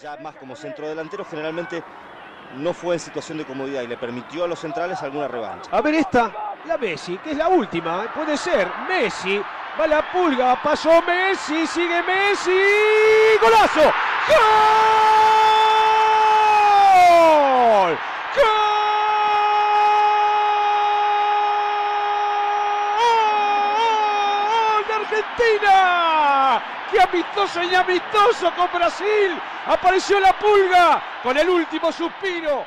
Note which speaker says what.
Speaker 1: ya más como centro delantero, generalmente no fue en situación de comodidad y le permitió a los centrales alguna revancha.
Speaker 2: A ver esta, la Messi, que es la última, ¿eh? puede ser. Messi, va la pulga, pasó Messi, sigue Messi, golazo. ¡Gol! ¡Gol Argentina! ¡Qué amistoso y amistoso con Brasil! Apareció la pulga con el último suspiro.